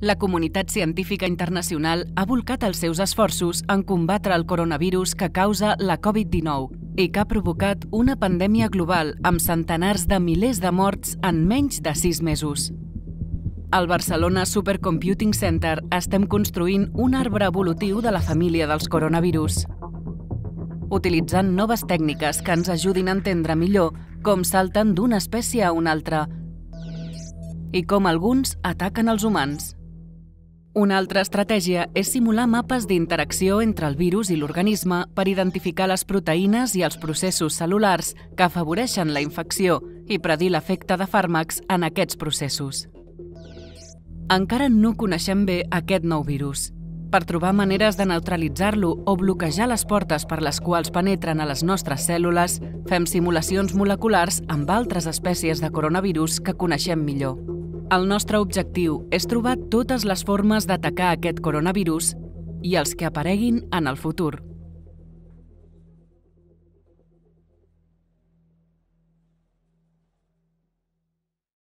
La comunitat científica internacional ha volcat els seus esforços en combatre el coronavirus que causa la Covid-19 i que ha provocat una pandèmia global amb centenars de milers de morts en menys de sis mesos. Al Barcelona Supercomputing Center estem construint un arbre evolutiu de la família dels coronavirus, utilitzant noves tècniques que ens ajudin a entendre millor com salten d'una espècie a una altra i com alguns ataquen els humans. Una altra estratègia és simular mapes d'interacció entre el virus i l'organisme per identificar les proteïnes i els processos cel·lulars que afavoreixen la infecció i predir l'efecte de fàrmacs en aquests processos. Encara no coneixem bé aquest nou virus. Per trobar maneres de neutralitzar-lo o bloquejar les portes per les quals penetren a les nostres cèl·lules, fem simulacions moleculars amb altres espècies de coronavirus que coneixem millor. El nostre objectiu és trobar totes les formes d'atacar aquest coronavirus i els que apareguin en el futur.